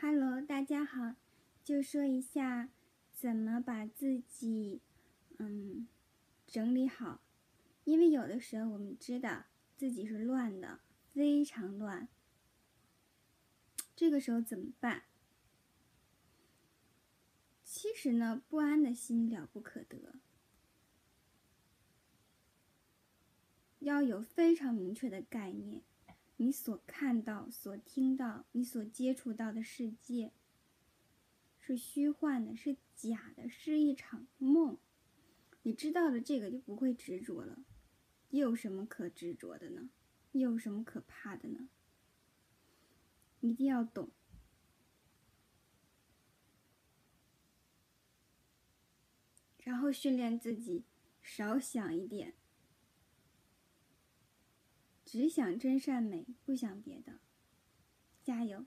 Hello，大家好，就说一下怎么把自己嗯整理好，因为有的时候我们知道自己是乱的，非常乱。这个时候怎么办？其实呢，不安的心了不可得，要有非常明确的概念。所看到、所听到、你所接触到的世界，是虚幻的，是假的，是一场梦。你知道了这个，就不会执着了。又有什么可执着的呢？又有什么可怕的呢？一定要懂，然后训练自己少想一点。只想真善美，不想别的，加油！